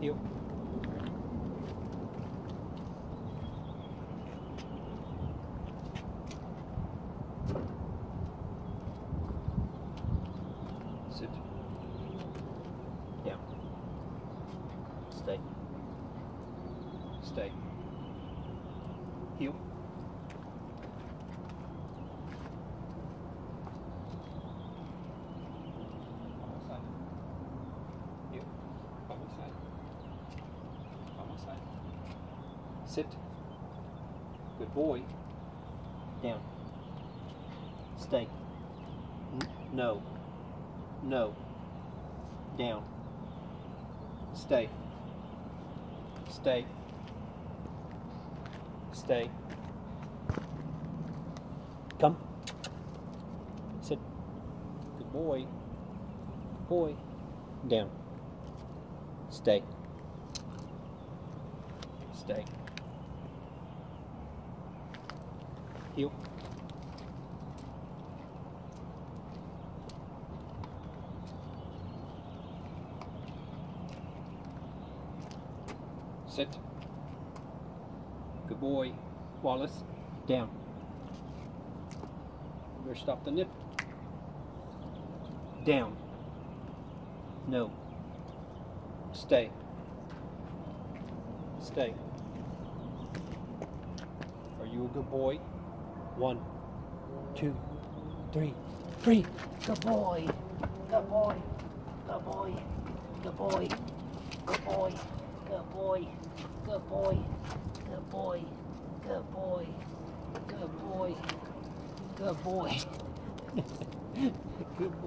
Heel. Sit. Down. Stay. Stay. Heel. Sit. Good boy. Down. Stay. N- no. No. Down. Stay. Stay. Stay. Come. Sit. Good boy. Boy. Down. Stay. Stay. Heel. Sit. Good boy. Wallace. Down. Better stop the nip. Down. No. Stay. Stay. Are you a good boy? One, two, three, three. Good boy. Good boy. Good boy. Good boy. Good boy. Good boy. Good boy. Good boy. Good boy. Good boy. Good boy. Good boy.